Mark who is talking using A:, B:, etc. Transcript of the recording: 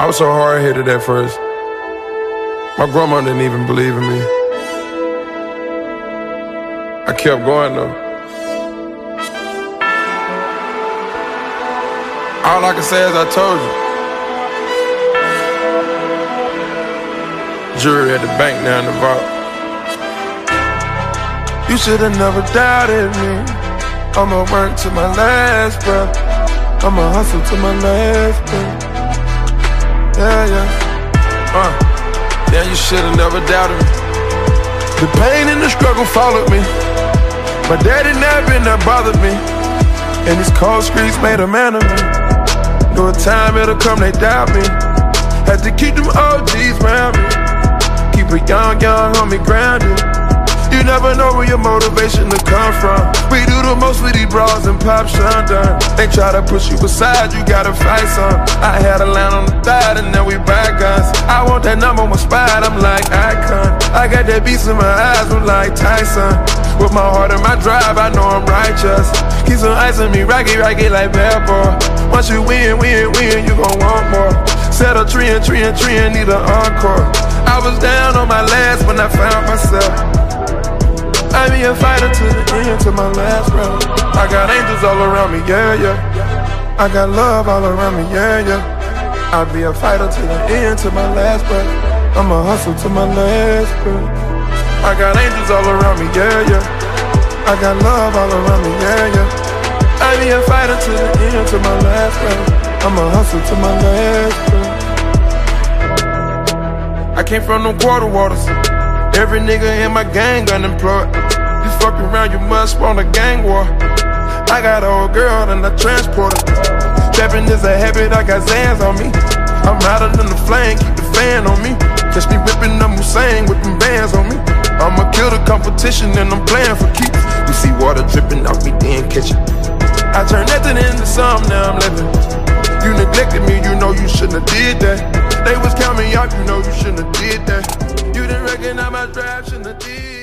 A: I was so hard headed at first. My grandma didn't even believe in me. I kept going though. All I can say is I told you. Jury at the bank now in the vault. You should have never doubted me. I'ma work to my last breath. I'ma hustle to my last breath. Should've never doubted me. The pain and the struggle followed me. My daddy never that bothered me. And these cold streets made a man of me. Know a time it'll come, they doubt me. Had to keep them OGs around me. Keep a young, young homie grounded. You never know where your motivation to come from. We do the most with these bras and pop shundun. They try to push you aside, you gotta fight some. I had a line on the thigh and now we buy guns. I want that number one spot, I'm like icon. I got that beast in my eyes, I'm like Tyson. With my heart and my drive, I know I'm righteous. Keep some ice on me, rocky, rocky like bad boy. Once you win, win, win, you gon' want more. Set a tree and tree and tree and need an encore. I was down on my last when I found a fighter to the end, to my last breath. I got angels all around me, yeah, yeah. I got love all around me, yeah, yeah. I'll be a fighter to the end, to my last breath. I'ma hustle to my last breath. I got angels all around me, yeah, yeah. I got love all around me, yeah, yeah. I'll be a fighter to the end, to my last breath. I'ma hustle to my last breath. I came from the quarter waters. Every nigga in my gang unemployed. Around, you must want a gang war. I got an old girl and I transport her. Trapping is a habit, I got Zans on me. I'm hotter than the flame, keep the fan on me. Catch me whipping up Hussein with them bands on me. I'ma kill the competition and I'm playing for keeps. You see water dripping off me, then catch it. I turn nothing into something, now I'm living. You neglected me, you know you shouldn't have did that. They was counting out, you know you shouldn't have did that. You didn't recognize my drive, shouldn't have did